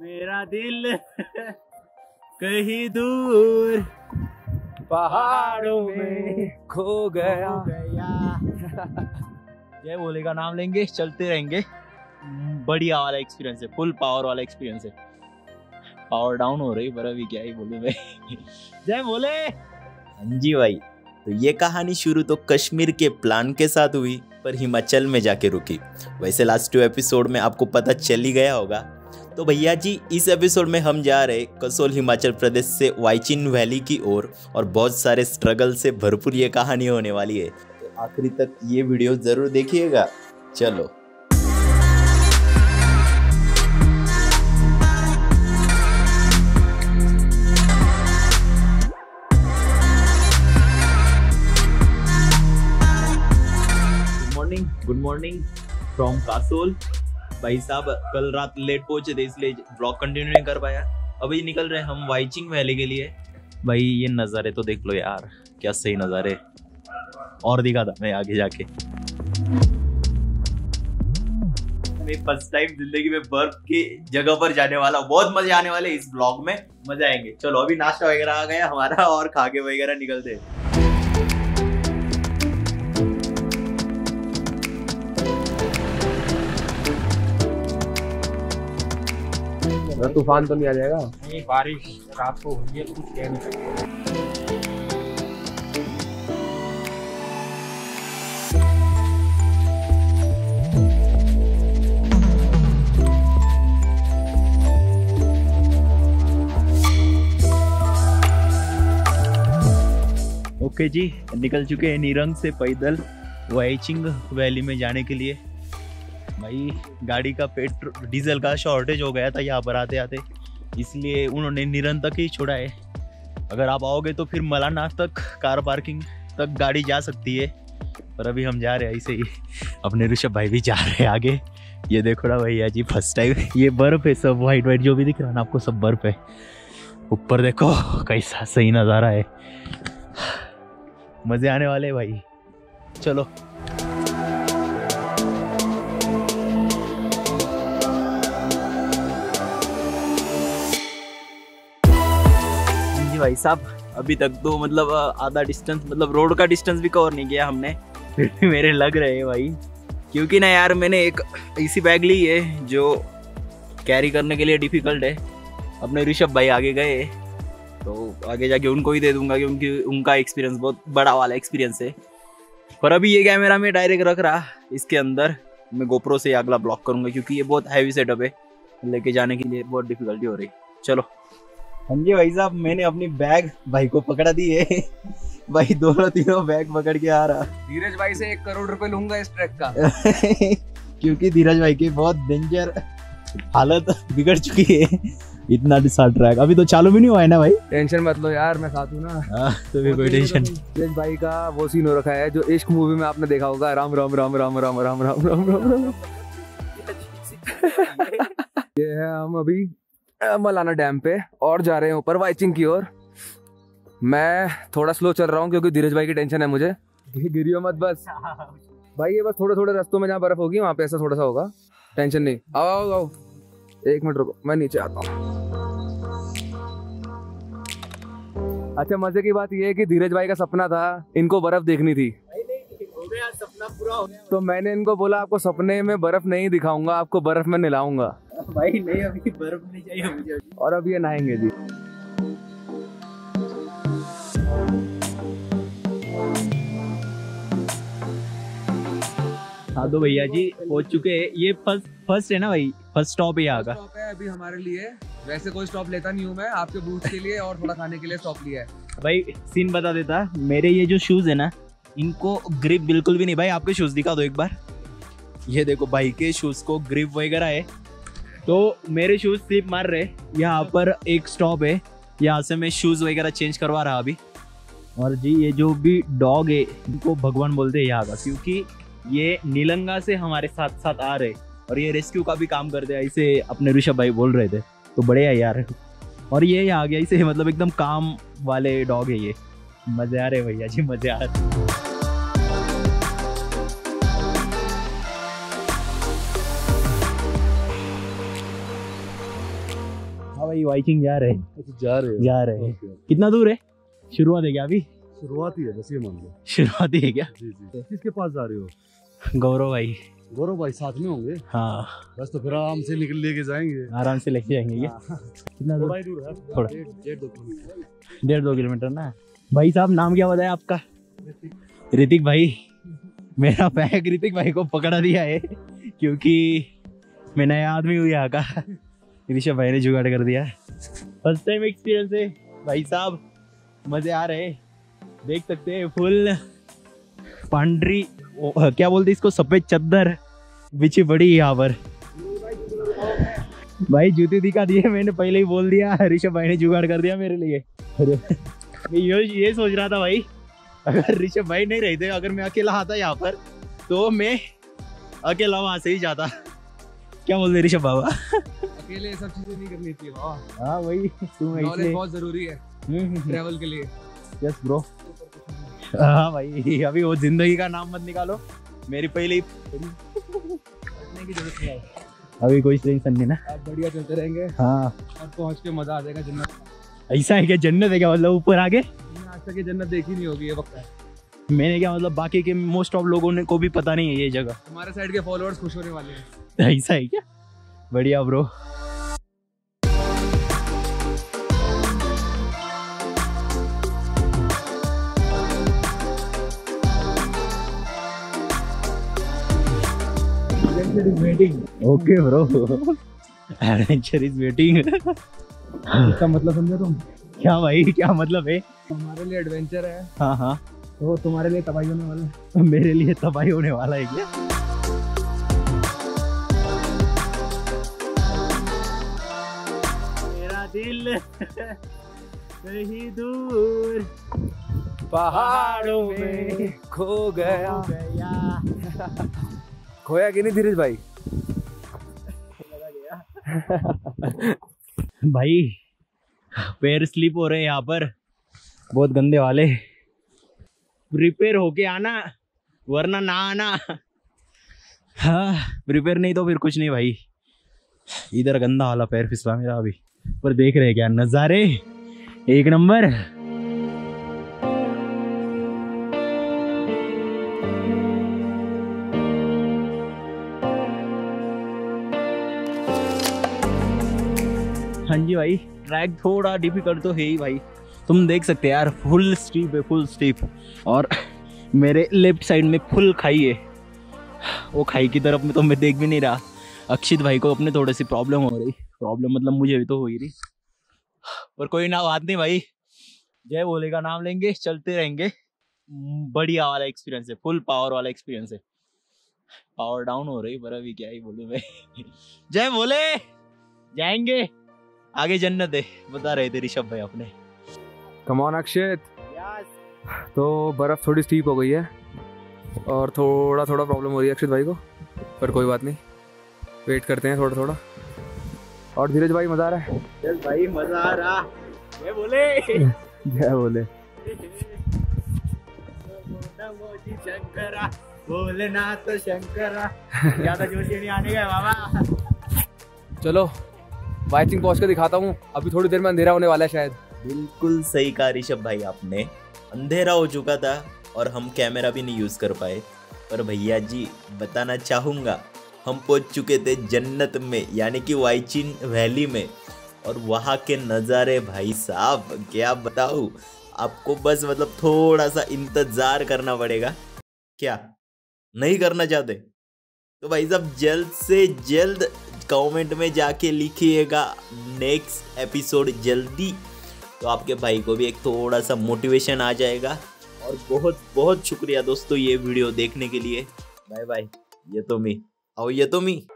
मेरा दिल कहीं दूर पहाड़ों में खो गया। जय का नाम लेंगे चलते रहेंगे। बढ़िया वाला एक्सपीरियंस है फुल पावर वाला एक्सपीरियंस है। पावर डाउन हो रही पर अभी क्या ही बोलूँ मैं। जय बोले हाँ जी भाई तो ये कहानी शुरू तो कश्मीर के प्लान के साथ हुई पर हिमाचल में जाके रुकी। वैसे लास्ट टू एपिसोड में आपको पता चल ही गया होगा तो भैया जी इस एपिसोड में हम जा रहे कसोल हिमाचल प्रदेश से वाइचिन वैली की ओर और, और बहुत सारे स्ट्रगल से भरपूर ये कहानी होने वाली है। तो आखिरी तक ये वीडियो ज़रूर देखिएगा। चलो। Good morning from Kasol. भाई साहब, कल रात लेट पहुँचे थे, इसलिए ब्लॉग कंटिन्यू नहीं कर पाया। अभी निकल रहे हम वाइचिंग वैली के लिए। भाई, ये नज़ारे तो देख लो यार, क्या सही नज़ारे। और दिखा था मैं आगे जाके। मैं फ़र्स्ट टाइम ज़िंदगी में बर्फ़ की जगह पर जाने वाला, बहुत मज़े आने वाले इस ब्लॉग में। मज़ा आएँगे। चलो, अभी नाश्ता वगैरह आ गया, हमारा और खाके वगैरह निकलते हैं। तूफ़ान तो नहीं आ जाएगा? नहीं बारिश रात को हुई है कुछ कह नहीं सकते। ओके जी निकल चुके हैं निरंग से पैदल वाइचिंग वैली में जाने के लिए। भाई, गाड़ी का पेट्रोल डीजल का शॉर्टेज हो गया था यहाँ पर आते आते इसलिए उन्होंने निरंग तक ही छोड़ा है। अगर आप आओगे तो फिर मलानाथ तक कार पार्किंग तक गाड़ी जा सकती है। पर अभी हम जा रहे हैं ऐसे ही। अपने ऋषभ भाई भी जा रहे हैं आगे। ये देखो ना भैया जी फ़र्स्ट टाइम ये बर्फ़ है, सब वाइट वाइट जो भी दिख रहा है ना, आपको सब बर्फ़ है। ऊपर देखो, कैसा सही नज़ारा है। मज़े आने वाले भाई। चलो। भाई साहब, अभी तक तो मतलब आधा डिस्टेंस मतलब रोड का डिस्टेंस भी कवर नहीं किया हमने। फिर भी मेरे लग रहे हैं भाई। क्योंकि ना यार, मैंने एक ऐसी बैग ली है, जो कैरी करने के लिए डिफ़िकल्ट है। अपने ऋषभ भाई आगे गए तो आगे जाके उनको ही दे दूँगा, क्योंकि उनका एक्सपीरियंस बहुत बड़ा वाला एक्सपीरियंस है। पर अभी ये कैमरा में डायरेक्ट रख रहा, इसके अंदर मैं गोप्रो से अगला ब्लॉक करूँगा, क्योंकि ये बहुत हैवी सेटअप है। लेके जाने के लिए बहुत डिफिकल्टी हो रही। चलो। हाँ जी भाई साहब मैंने अपनी बैग भाई को पकड़ा दी है। भाई दोनों तीनों बैग पकड़ के आ रहा। धीरज भाई से एक करोड़ रुपए लूँगा इस ट्रैक का। क्योंकि धीरज भाई की बहुत डेंजर हालत बिगड़ चुकी है। इतना सा ट्रैक। अभी तो चालू भी नहीं हुआ है ना भाई? टेंशन मत लो यार मैं साथ हूँ ना। हाँ, तो भी कोई टेंशन नहीं धीरज भाई का वो सीन हो रखा है जो इश्क मूवी में आपने देखा होगा। राम राम राम राम राम राम राम राम राम राम। ये है हम अभी। मलाना डैम पे और जा रहे हैं ऊपर वाइचिंग की ओर। मैं थोड़ा स्लो चल रहा हूँ क्योंकि धीरज भाई की टेंशन है मुझे। गिरियो मत बस। भाई ये बस थोड़े थोड़े रस्तों में जहाँ बर्फ़ होगी वहाँ पे ऐसा थोड़ा सा होगा। टेंशन नहीं। आओ आओ आओ। एक मिनट रुको मैं नीचे आता हूँ। अच्छा मज़े की बात ये है कि धीरज भाई का सपना था इनको बर्फ़ देखनी थी। सपना पूरा हो गया। तो मैंने इनको बोला आपको सपने में बर्फ़ नहीं दिखाऊँगा आपको बर्फ़ में नहलाऊँगा। भाई नहीं अभी बर्फ़ नहीं चाहिए मुझे और अब ये नहाएँगे जी। हाँ तो भैया जी पहुँच चुके हैं। ये फ़र्स्ट फ़र्स्ट है ना भाई? फ़र्स्ट स्टॉप है यहाँ का। स्टॉप है अभी हमारे लिए। वैसे कोई स्टॉप लेता नहीं हूँ मैं आपके बूथ के लिए और थोड़ा खाने के लिए स्टॉप लिया है। भाई सीन बता देता। मेरे ये जो शूज़ है ना इनको ग्रिप बिल्कुल भी नहीं। भाई आपके शूज़ दिखा दो एक बार। ये देखो भाई के शूज़ को ग्रिप वगैरह है। तो मेरे शूज़ स्लिप मार रहे यहाँ पर एक स्टॉप है। यहाँ से मैं शूज़ वगैरह चेंज करवा रहा अभी। और जी, ये जो भी डॉग है, इनको भगवान बोलते हैं यहाँ का, क्योंकि ये नीलंगा से हमारे साथ साथ आ रहे और ये रेस्क्यू का भी काम करते हैं, ऐसे अपने ऋषभ भाई बोल रहे थे। तो बढ़िया यार। और ये आ गया, इसे मतलब एकदम काम वाले डॉग है ये। मज़े आ रहे भैया जी, मज़े आ रहे हाँ भाई वाइकिंग जा रहे हैं। अच्छा, जा रहे हो? जा रहे हैं। कितना दूर है? शुरुआत है क्या अभी? शुरुआत ही है बस ये मान लो। शुरुआत ही है क्या? जी जी। किसके पास जा रहे हो? गौरव भाई। गौरव भाई साथ में होंगे? हाँ। बस तो फिर आराम से निकल लेके जाएँगे। आराम से लेके जाएँगे ये हाँ, कितना दूर? दूर है। थोड़ा। डेढ़ डेढ़ दो किलोमीटर। डेढ़ दो किलोमीटर ना? भाई साहब नाम क्या बताया आपका? ऋतिक भाई। मेरा बैग ऋतिक भाई को पकड़ा दिया है क्योंकि मैं नया आदमी हूँ यहाँ का। ऋषभ भाई ने जुगाड़ कर दिया। फ़र्स्ट टाइम एक्सपीरियंस है। भाई साहब मज़े आ रहे। देख सकते हैं फुल पांडरी क्या बोलते इसको? सफ़ेद चद्दर बिछी पड़ी यहाँ पर। भाई जूते दिखा दिए मैंने पहले ही बोल दिया ऋषभ भाई ने जुगाड़ कर दिया मेरे लिए। अरे मैं ये ये सोच रहा था भाई अगर ऋषभ भाई नहीं रहते अगर मैं अकेला आता यहाँ पर तो मैं अकेला वहाँ से ही जाता। क्या बोलते ऋषभ बाबा? अकेले सब चीज़ें नहीं करनी बाबा हाँ वही। तुम नॉलेज बहुत ज़रूरी है ट्रैवल के लिए। यस ब्रो हाँ भाई अभी वो ज़िंदगी का नाम मत निकालो। मेरी पहले ही की ज़रूरत नहीं है। अभी कोई टेंशन नहीं ना। आप बढ़िया चलते रहेंगे। हाँ। और पहुँच के मज़ा आ जाएगा जन्नत ऐसा है क्या जन्नत है क्या मतलब ऊपर आगे? आज तक ये जन्नत देखी नहीं होगी ये वक्त है। मैंने क्या मतलब बाकी के मोस्ट ऑफ़ लोगों ने को भी पता नहीं है ये जगह। हमारे साइड के फॉलोअर्स खुश होने वाले हैं। ऐसा है क्या? बढ़िया bro okay bro adventure is waiting इसका मतलब समझे तुम? क्या भाई क्या मतलब है? हमारे लिए एडवेंचर है। हाँ हाँ। तो तुम्हारे लिए तबाही होने वाला है। मेरे लिए तबाही होने वाला है क्या? मेरा दिल दूर पहाड़ों में खो गया। खोया कि नहीं धीरज भाई? भाई, पैर स्लिप हो रहे हैं यहाँ पर। बहुत गंदे वाले। प्रिपेयर होके आना, वरना ना आना। हाँ प्रिपेयर नहीं तो फिर कुछ नहीं भाई। इधर गंदा वाला पैर फिसला मेरा अभी। पर देख रहे क्या नज़ारे। एक नंबर। हाँ जी भाई ट्रैक थोड़ा डिफ़िकल्ट तो है ही भाई। तुम देख सकते हैं यार फुल स्टीप है फुल स्टीप और मेरे लेफ़्ट साइड में फुल खाई है। वो खाई की तरफ़ में तो मैं देख भी नहीं रहा। अक्षित भाई को अपने थोड़ी सी प्रॉब्लम हो रही। प्रॉब्लम मतलब मुझे भी तो हो ही रही। पर कोई ना बात नहीं भाई। जय बोले का नाम लेंगे चलते रहेंगे। हम्म, बढ़िया वाला एक्सपीरियंस है फुल पावर वाला एक्सपीरियंस है। पावर डाउन हो रही पर अभी क्या ही बोलूँ मैं। जय बोले जाएँगे। आगे जन्नत है बता रहे थे ऋषभ भाई अपने। कमॉन अक्षित तो बर्फ़ थोड़ी स्टीप हो गई है और थोड़ा थोड़ा प्रॉब्लम हो रही है अक्षित भाई को पर कोई बात नहीं। वेट करते हैं थोड़ा थोड़ा। और धीरज भाई मज़ा आ रहा है? भाई मज़ा आ रहा। जय बोले। जय बोले। नमो जी शंकरा भोलेनाथ शंकरा। ज़्यादा जोशी नहीं आने गए बाबा। चलो वाइचिंग पहुँच के दिखाता हूँ। अभी थोड़ी देर में अंधेरा होने वाला है शायद। बिल्कुल सही कहा ऋषभ भाई आपने। अंधेरा हो चुका था और हम कैमरा भी नहीं यूज़ कर पाए। पर भैया जी, बताना चाहूँगा, हम पहुँच चुके थे जन्नत में, यानी कि वाइचिन वैली में। और वहाँ के नज़ारे भाई साहब, क्या बताऊँ? आपको बस मतलब थोड़ा सा इंतज़ार करना पड़ेगा। क्या? नहीं करना चाहते? तो भाई साहब, जल्द से जल्द कमेंट में जाके लिखिएगा नेक्स्ट एपिसोड जल्दी। तो आपके भाई को भी एक थोड़ा सा मोटिवेशन आ जाएगा। और बहुत बहुत शुक्रिया दोस्तों ये वीडियो देखने के लिए। Bye bye. ये तो मी। आओ, ये तो मी।